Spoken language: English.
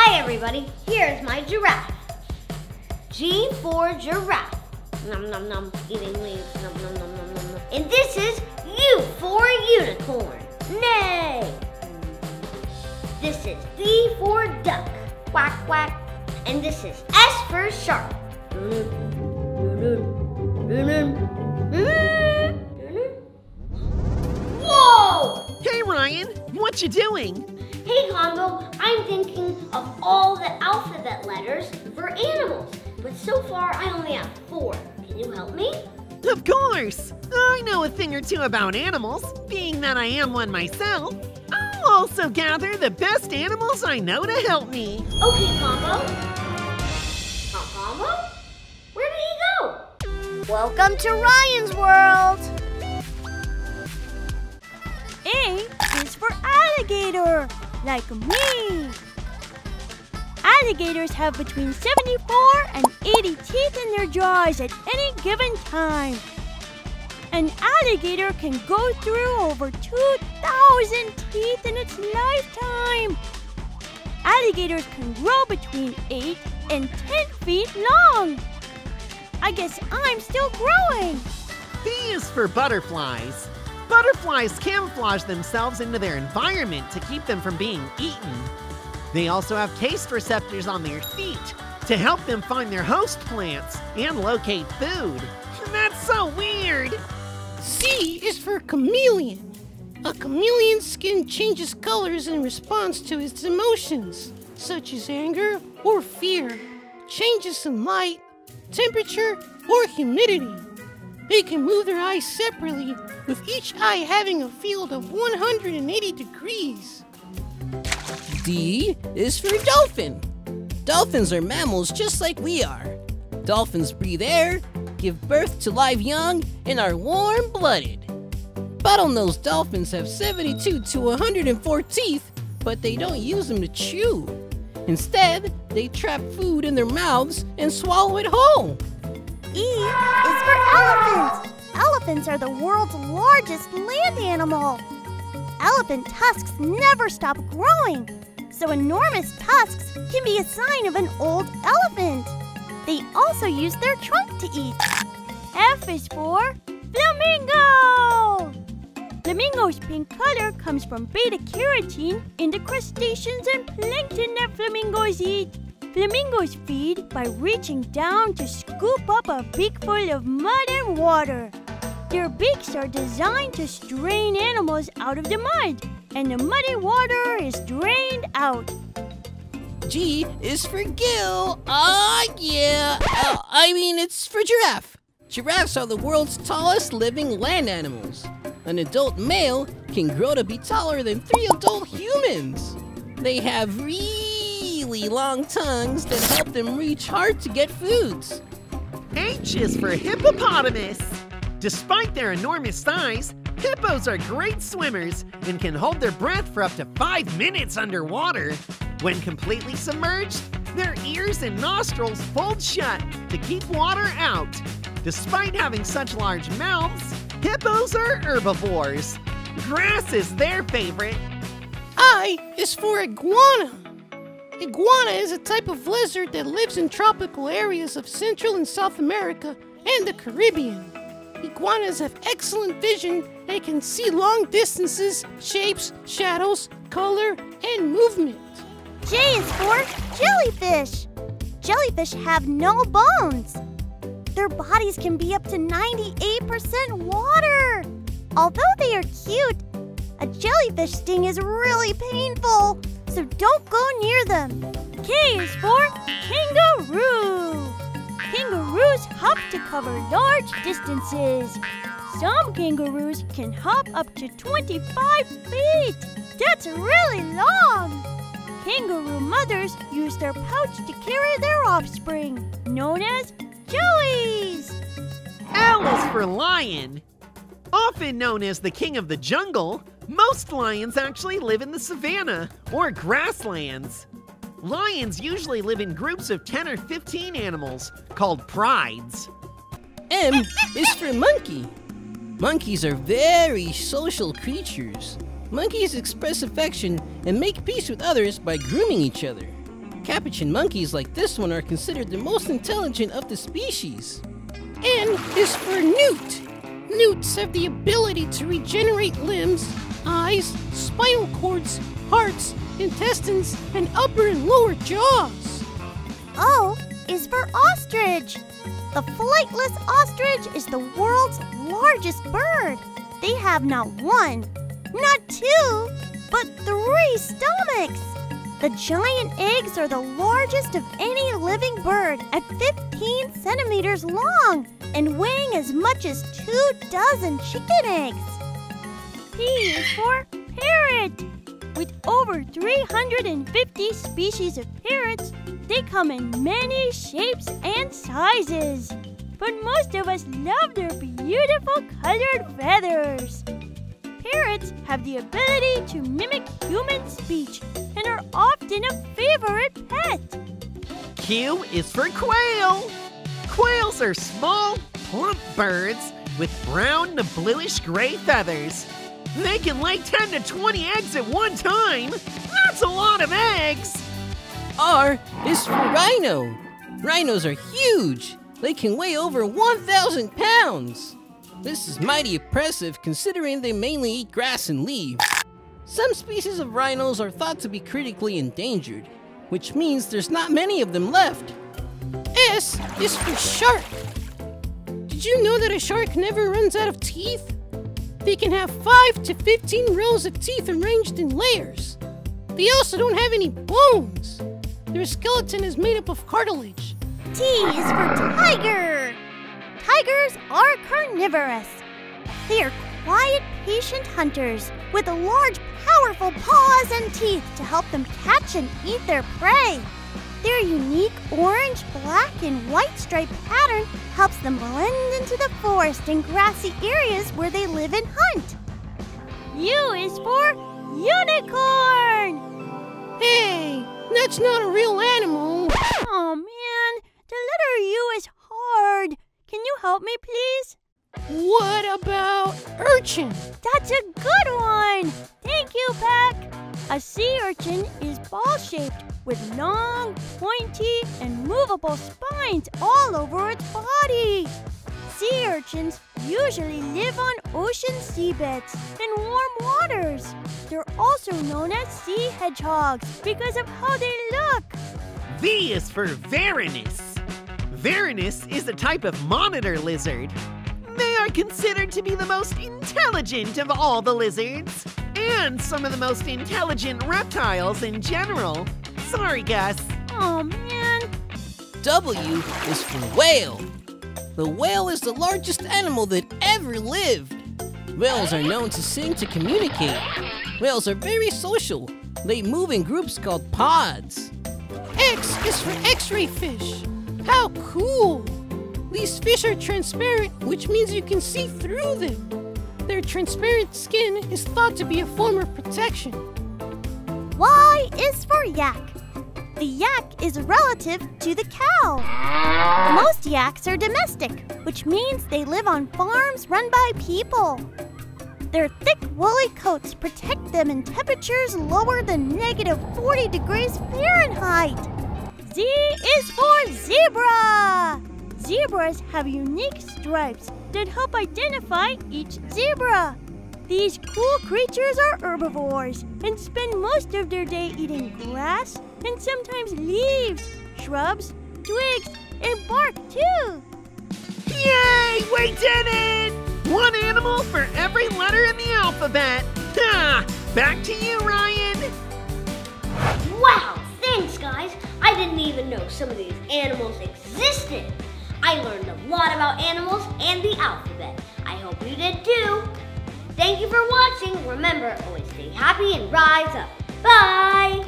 Hi everybody, here's my giraffe. G for giraffe. Num num num, eating leaves. Num num num num num num. And this is U for unicorn. Nay. This is D for duck. Quack quack. And this is S for shark. Whoa! Hey Ryan, what you doing? Hey Combo, I'm thinking of all the alphabet letters for animals, but so far I only have four. Can you help me? Of course! I know a thing or two about animals, being that I am one myself. I'll also gather the best animals I know to help me. Okay, Combo. Uh, Combo? Where did he go? Welcome to Ryan's World. A is for alligator, like me. Alligators have between 74 and 80 teeth in their jaws at any given time. An alligator can go through over 2,000 teeth in its lifetime. Alligators can grow between 8 and 10 feet long. I guess I'm still growing. B is for butterflies. Butterflies camouflage themselves into their environment to keep them from being eaten. They also have taste receptors on their feet to help them find their host plants and locate food. That's so weird! C is for chameleon. A chameleon's skin changes colors in response to its emotions, such as anger or fear, changes in light, temperature, or humidity. They can move their eyes separately, with each eye having a field of 180 degrees. D is for dolphin. Dolphins are mammals just like we are. Dolphins breathe air, give birth to live young, and are warm blooded. Bottlenose dolphins have 72 to 104 teeth, but they don't use them to chew. Instead, they trap food in their mouths and swallow it whole. E is for elephant. Elephants are the world's largest land animal. Elephant tusks never stop growing, so enormous tusks can be a sign of an old elephant. They also use their trunk to eat. F is for flamingo. Flamingo's pink color comes from beta carotene in the crustaceans and plankton that flamingos eat. Flamingos feed by reaching down to scoop up a beakful of mud and water. Their beaks are designed to strain animals out of the mud, and the muddy water is drained out. G is for gill. Ah, yeah. Uh, I mean, it's for giraffe. Giraffes are the world's tallest living land animals. An adult male can grow to be taller than three adult humans. They have really long tongues that help them reach hard to get foods. H is for hippopotamus. Despite their enormous size, hippos are great swimmers and can hold their breath for up to five minutes underwater. When completely submerged, their ears and nostrils fold shut to keep water out. Despite having such large mouths, hippos are herbivores. Grass is their favorite. I is for iguana. Iguana is a type of lizard that lives in tropical areas of Central and South America and the Caribbean. Iguanas have excellent vision and can see long distances, shapes, shadows, color, and movement. J is for jellyfish. Jellyfish have no bones. Their bodies can be up to 98% water. Although they are cute, a jellyfish sting is really painful, so don't go near them. K is for kangaroo. Kangaroos hop to cover large distances. Some kangaroos can hop up to 25 feet. That's really long. Kangaroo mothers use their pouch to carry their offspring, known as joeys. L is for lion. Often known as the king of the jungle, most lions actually live in the savannah or grasslands. Lions usually live in groups of 10 or 15 animals called prides. M is for monkey. Monkeys are very social creatures. Monkeys express affection and make peace with others by grooming each other. capuchin monkeys like this one are considered the most intelligent of the species. N is for newt. Newts have the ability to regenerate limbs, eyes, spinal cords, hearts, intestines, and upper and lower jaws. O is for ostrich. The flightless ostrich is the world's largest bird. They have not one, not two, but three stomachs. The giant eggs are the largest of any living bird at 15 centimeters long and weighing as much as two dozen chicken eggs. P is for parrot. With over 350 species of parrots, they come in many shapes and sizes. But most of us love their beautiful colored feathers. Parrots have the ability to mimic human speech and are often a favorite pet. Q is for quail. Quails are small, plump birds with brown to bluish gray feathers. They can lay 10 to 20 eggs at one time. That's a lot of eggs. R is for rhino. Rhinos are huge. They can weigh over 1,000 pounds. This is mighty impressive considering they mainly eat grass and leaves. Some species of rhinos are thought to be critically endangered, which means there's not many of them left. S is for shark. Did you know that a shark never runs out of teeth? They can have 5 to 15 rows of teeth arranged in layers. They also don't have any bones. Their skeleton is made up of cartilage. T is for tiger. Tigers are carnivorous. They are quiet, patient hunters with large, powerful paws and teeth to help them catch and eat their prey. Their unique orange, black, and white striped pattern helps them blend into the forest and grassy areas where they live and hunt. U is for unicorn. Hey, that's not a real animal. Oh man, the letter U is hard. Can you help me, please? What about urchin? That's a good one! Thank you, Peck! A sea urchin is ball shaped with long, pointy, and movable spines all over its body. Sea urchins usually live on ocean seabeds and warm waters. They're also known as sea hedgehogs because of how they look. V is for Varanus. Varanus is a type of monitor lizard. They are considered to be the most intelligent of all the lizards, and some of the most intelligent reptiles in general. Sorry, Gus. Oh man, W is for whale. The whale is the largest animal that ever lived. Whales are known to sing to communicate. Whales are very social. They move in groups called pods. X is for x-ray fish. How cool! These fish are transparent, which means you can see through them. Their transparent skin is thought to be a form of protection. Y is for yak. The yak is relative to the cow. Most yaks are domestic, which means they live on farms run by people. Their thick woolly coats protect them in temperatures lower than negative 40 degrees Fahrenheit. Z is for zebra. Zebras have unique stripes that help identify each zebra. These cool creatures are herbivores and spend most of their day eating grass and sometimes leaves, shrubs, twigs, and bark too. Yay! We did it! One animal for every letter in the alphabet. Ha! Back to you, Ryan. Wow, thanks guys. I didn't even know some of these animals existed. I learned a lot about animals and the alphabet. I hope you did too. Thank you for watching. Remember, always stay happy and rise up. Bye.